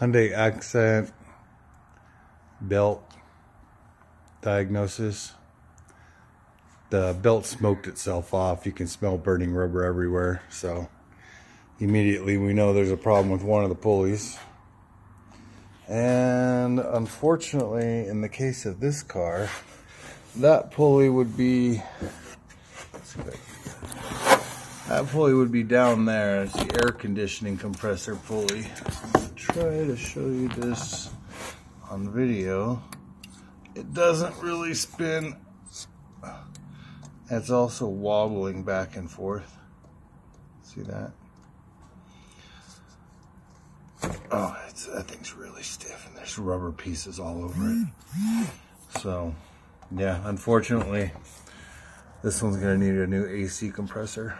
Hyundai Accent belt diagnosis. The belt smoked itself off. You can smell burning rubber everywhere. So immediately we know there's a problem with one of the pulleys. And unfortunately, in the case of this car, that pulley would be that pulley would be down there. It's the air conditioning compressor pulley. try to show you this on video. It doesn't really spin. It's also wobbling back and forth. See that? Oh, that thing's really stiff and there's rubber pieces all over it. So, yeah, unfortunately, this one's going to need a new AC compressor.